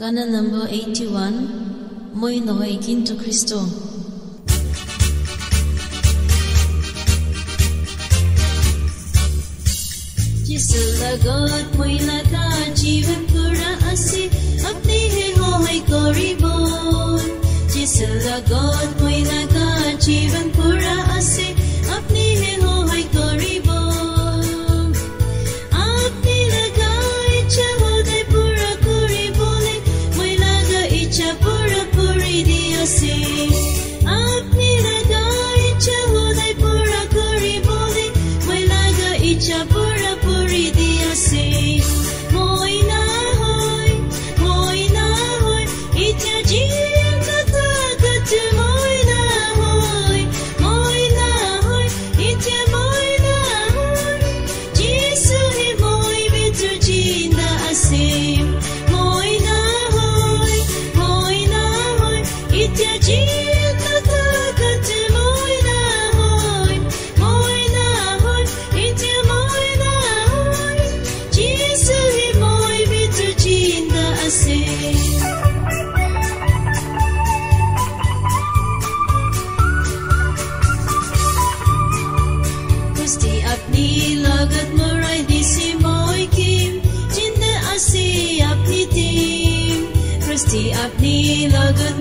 Gana number 81, Moy Noe Kinto Cristo. Jisala God, Moy Laka, Jeevan Pura Asi, Apni Hoi Kori Bon. Jisala God, Moy Laka, Jeevan Pura Asi, see feel a good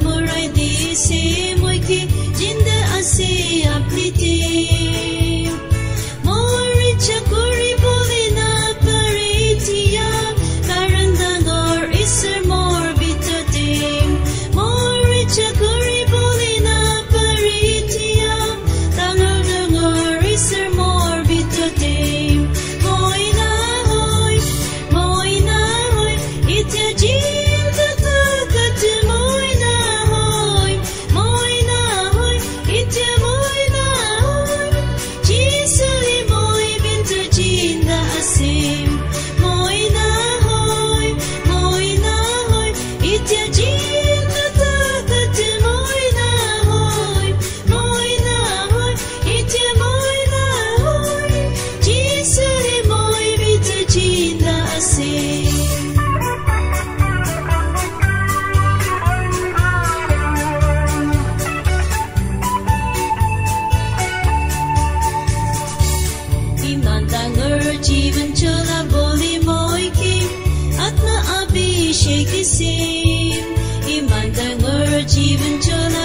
Even chola boli moiki, atna abishe kisim. Imanda ngur, even chola.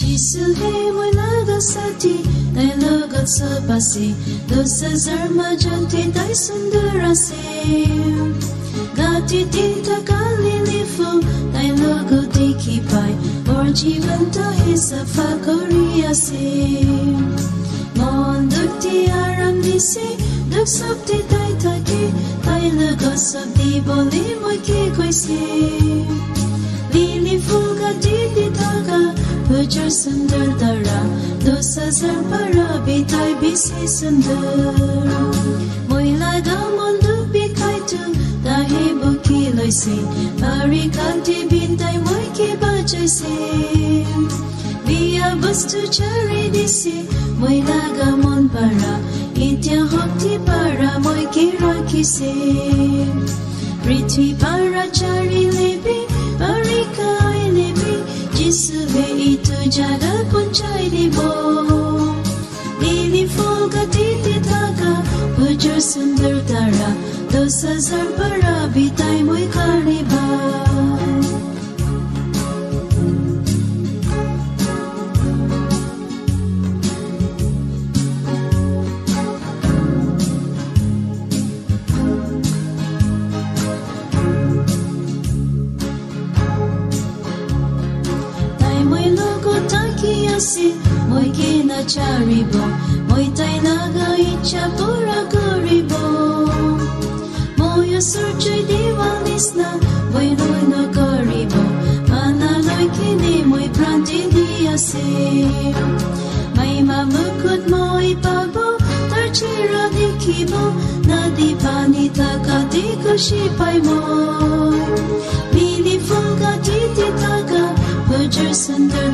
Jisu he moi laga sati dai laga sabasi dosa zarma janti dai sundara se gati tinta kalili fu dai laga diki Our jivan to his afakoria si Mon duk ti aram disi Duk sub ti tai taki Tai lago sub di boli moi ki koi si Lili fuga di di daga Pujar sundar dara Dosa zar para bitai bisi sundar Moi laga moi বাঁচাইছে আরে কান্তি বিন্দাই মাইকে বাঁচাইছে বিয়া বস্তু চাৰি দিছে। মই লাগা মন পাৰা এতিয়া শক্তি পাৰা মই কি ৰাখিছে পৃথিৱী পাৰা চাৰি লেবি আৰে কাই লেবি যিচুৱে ইটো জাগা পঞ্চাই দিব। নীলি ফুল কাটিতে থাকা ভুজৰ সুন্দৰ তাৰা तो सजन पड़ा बिताई मुई खाने बा si charibo moi tai naga icha pura goribo ইচ্ছা পুৰা কৰিব মই সূৰ্যই দিবা নিচিনা মই লৈ নকৰিব মানালৈ কিনে মই প্ৰান্তি দি আছে মাইমা মুখত মই পাব তাৰ চিৰ দেখিব নদী পানী থকা দি খুচি পাই মই লিলি ফুল গাঠিতে থকা হুজুৰ সুন্দৰ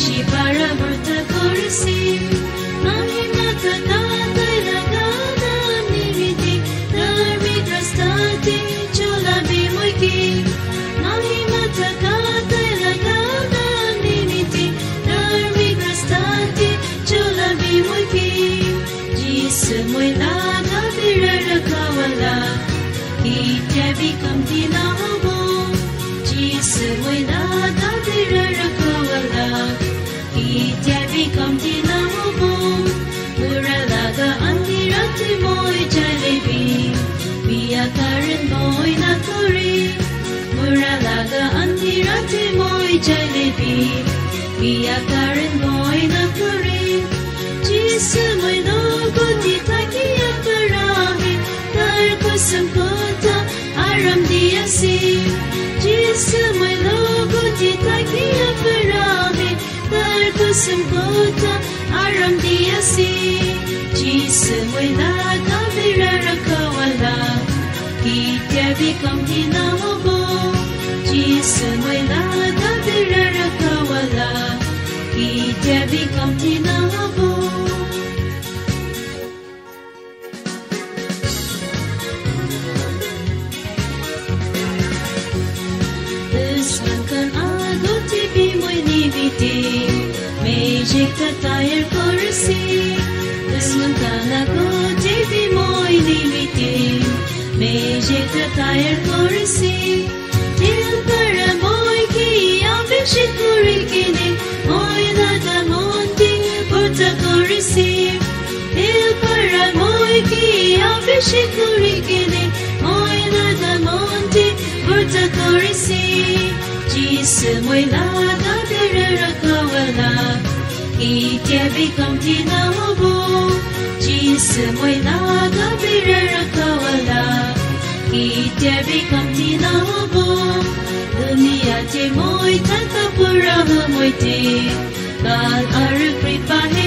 și fără mult cursim, mahinata kata lagada niriti, dharmita stati chola bimuiki, mahinata kata lagada niriti, dharmita stati chola bimuiki, jismui laga virara kawala, kitya vikamtina hoa, andirati moy jalebi Biya karan moy na kuri Jisu moy logo di takiya parahe Dar kusam kota aram dia si Jisu moy logo di takiya parahe Dar kusam kota aram dia si Jisu moy laga virara kawala Kitya bikam hinahobo Jisu moy laga virara kawala Kitya bikam hinahobo Desmankan ako tibi mo'y nibiti Magic ka tire kursi Desmankan ako tibi mo'y nibiti Magic kursi kiyabishit kurikini Mo'y nagamonti Porta kursi Jisu mo'y laga birara kawala Itya bikam tinahobo Jisu mo'y laga birara kawala Itya bikam tinahobo Dunia te mo'y takapura mo'y te. Kal aru kripa he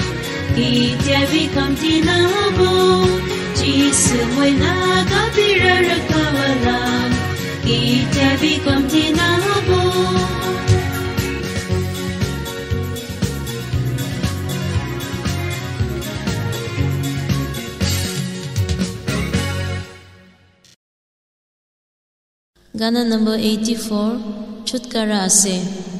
一天比一天更加难过几次回那个比人人更晚了一天比一天更加难过 gonna number eighty four Chutkarase.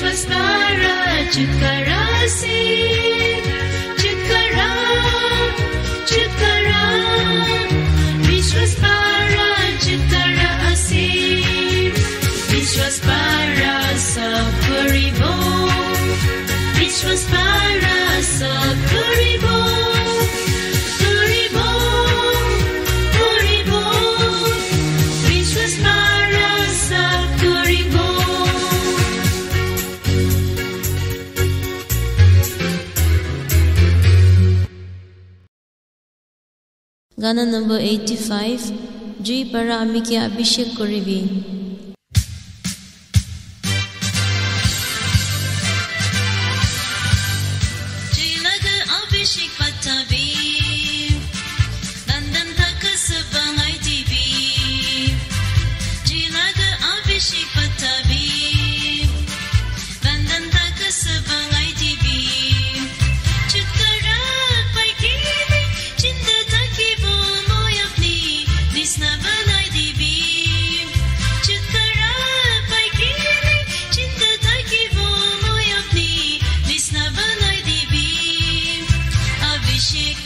विश्वस्तारा चित्करासी গানা number eighty five দুই পারা আমি কি আবিষেক করিবি Aşık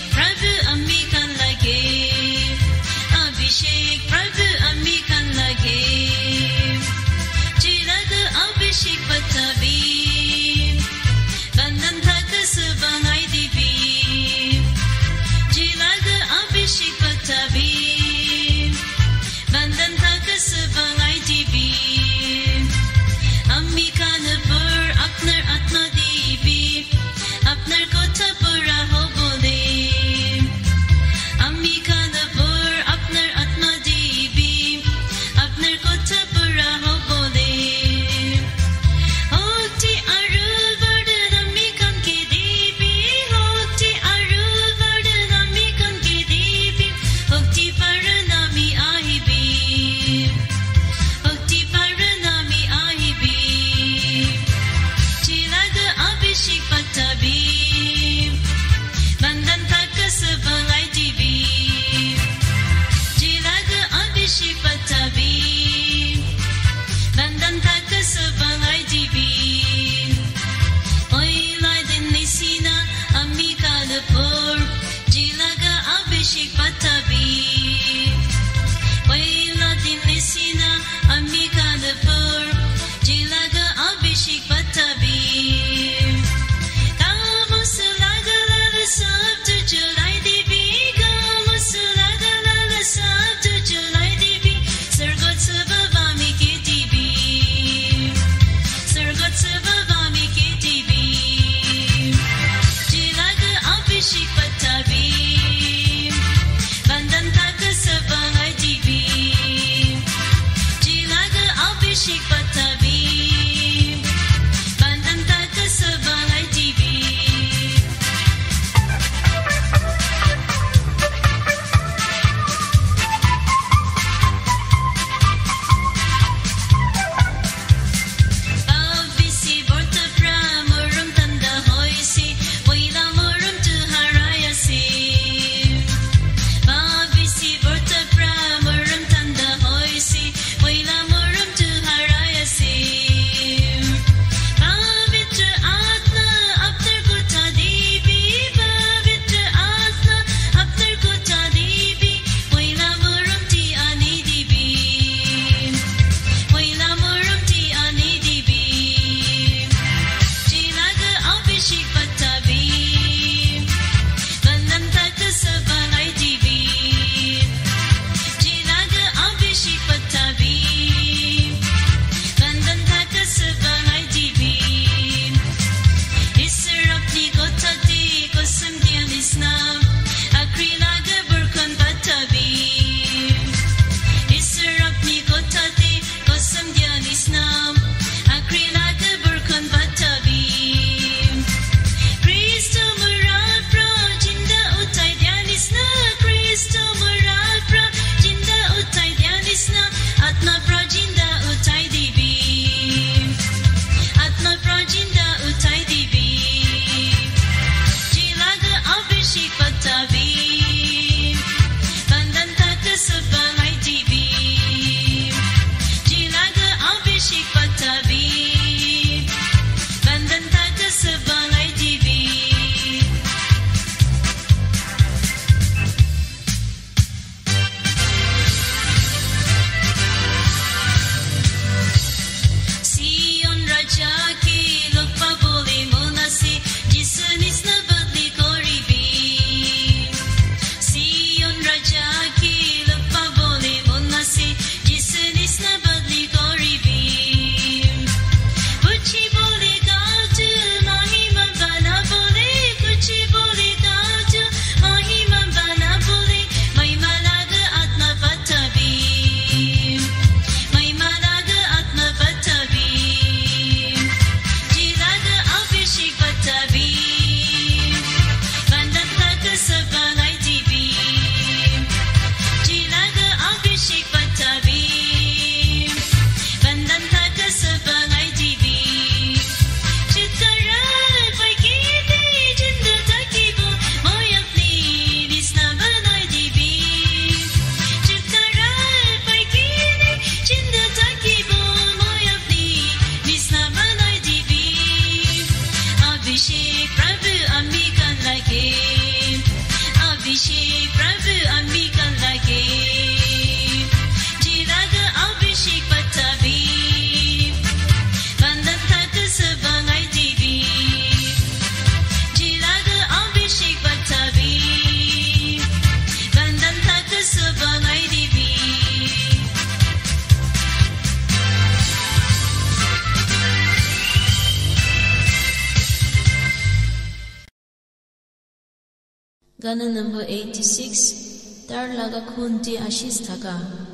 Dana number 86, Darlaga Kundi Ashistaga.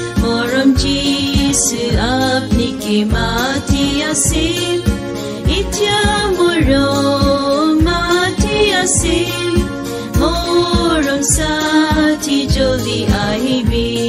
from Jesus up Niki Matiasil Itya Moro Matiasil Morum Sati Jolie I.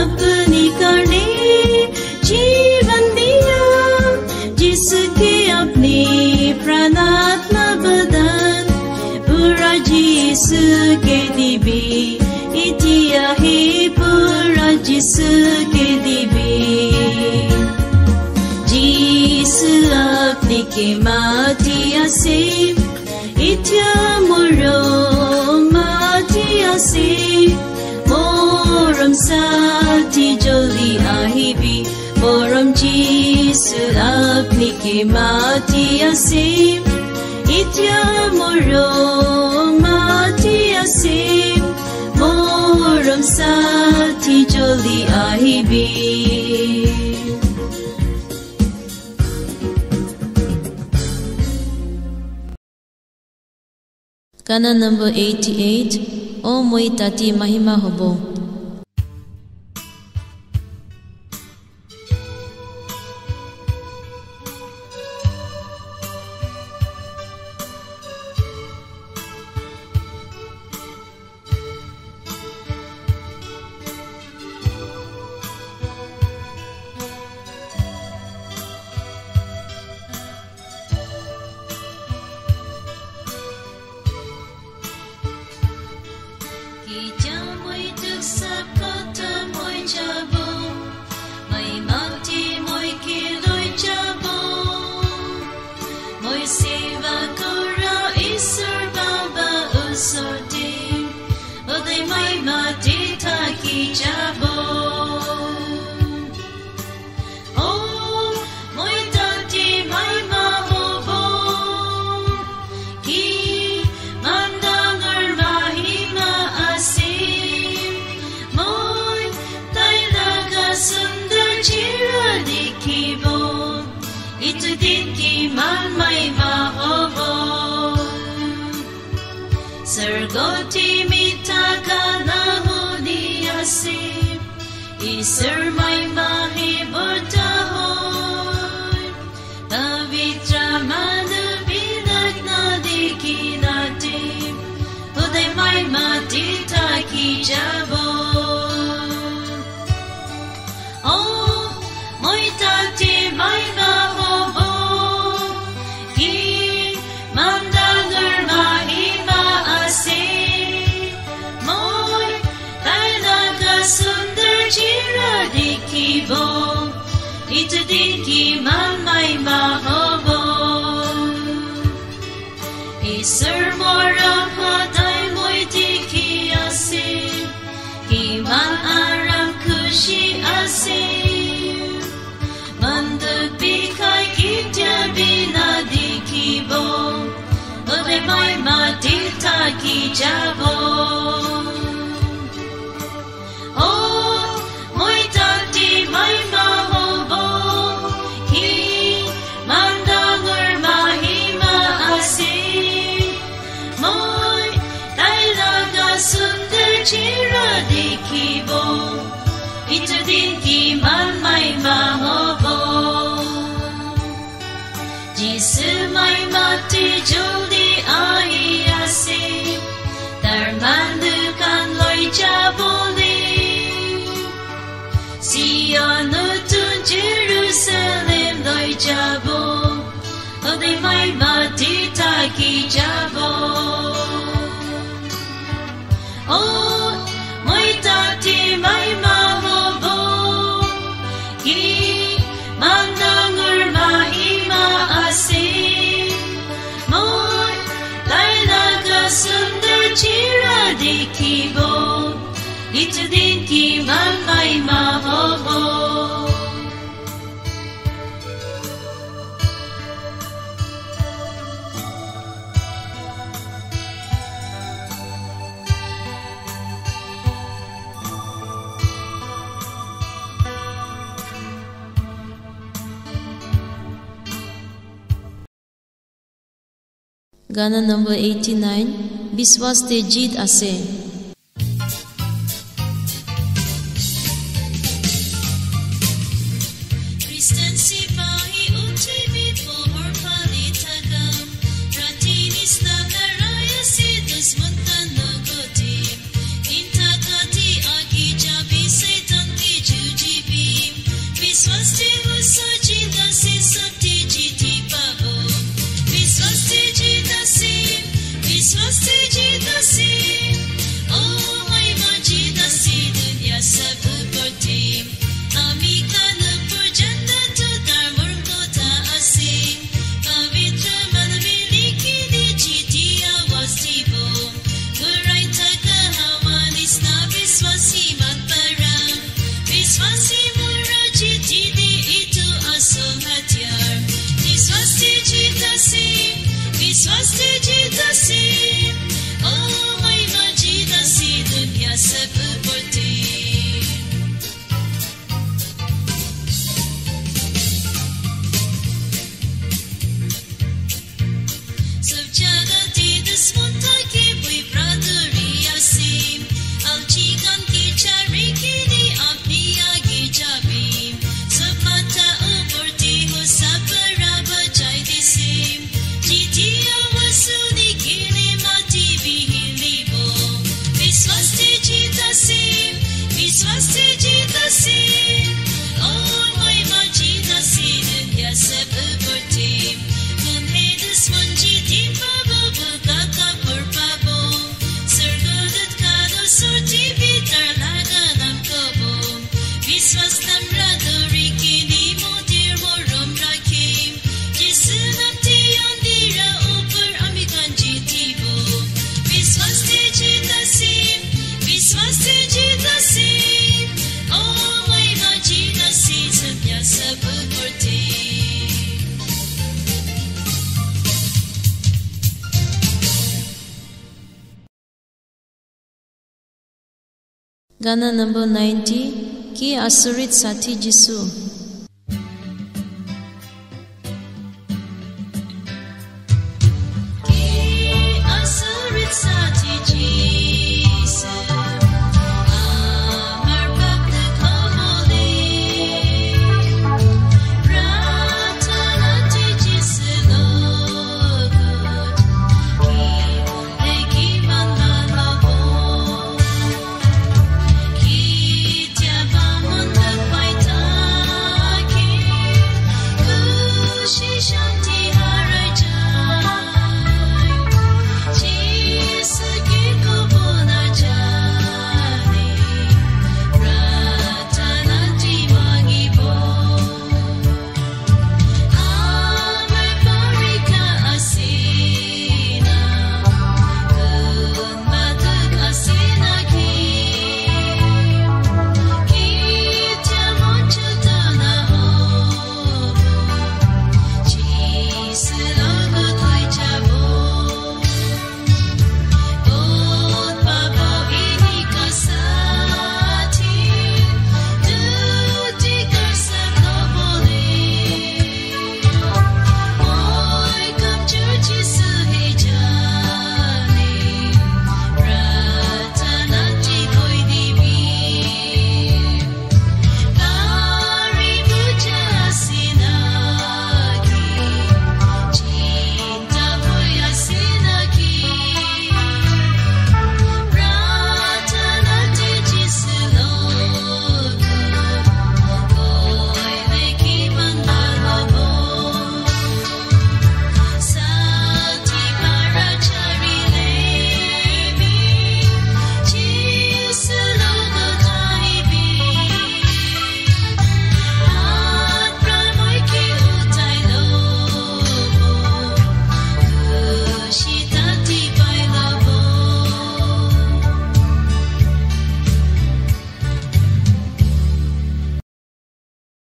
अपनी कड़े जीवन जिसके अपने प्राणात्मा बदन, पूरा जिस के दिबे इतिया पूरा जिस के दिबे जिस अपने के मातिया से इतिया मुरो मातिया से মৰম চাটি জলদি আহিবি মৰম যিছু আছে এতিয়া মৰম আছে মৰম জলদি আহিবি কানা নম্বৰ এইটি এইট অ মই তাঁতী মাহিমা হ'ব गाना नंबर 89 विश्वास तेजीत असे Gana number 90 Ki Asurit Sati Jisu